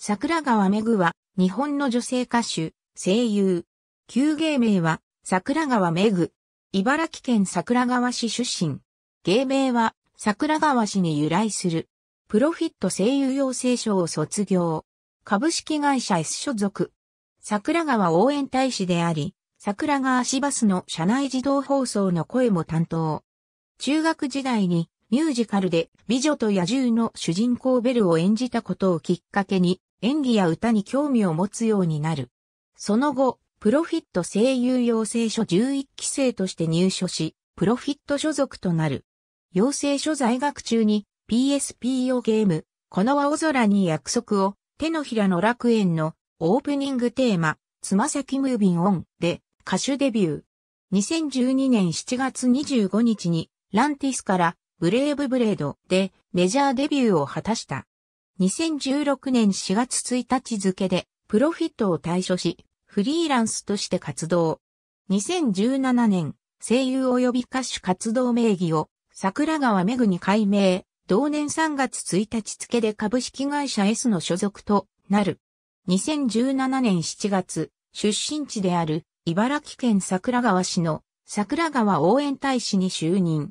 桜川めぐは、日本の女性歌手、声優。旧芸名は、桜川めぐ。茨城県桜川市出身。芸名は、桜川市に由来する。プロフィット声優養成所を卒業。株式会社 S 所属。桜川応援大使であり、桜川市バスの車内自動放送の声も担当。中学時代にミュージカルで美女と野獣の主人公ベルを演じたことをきっかけに演技や歌に興味を持つようになる。その後、プロフィット声優養成所11期生として入所し、プロフィット所属となる。養成所在学中に PSP 用ゲーム、この青空に約束を手のひらの楽園のオープニングテーマ、つま先ムービンオンで歌手デビュー。2012年7月25日にランティスからブレイブブレードでメジャーデビューを果たした。2016年4月1日付でプロフィットを退所し、フリーランスとして活動。2017年、声優及び歌手活動名義を桜川めぐに改名、同年3月1日付で株式会社 S の所属となる。2017年7月、出身地である茨城県桜川市の桜川応援大使に就任。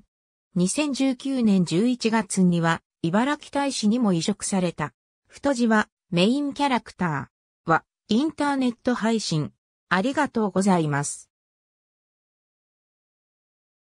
2019年11月には茨城大使にも移植された。太字はメインキャラクターはインターネット配信。ありがとうございます。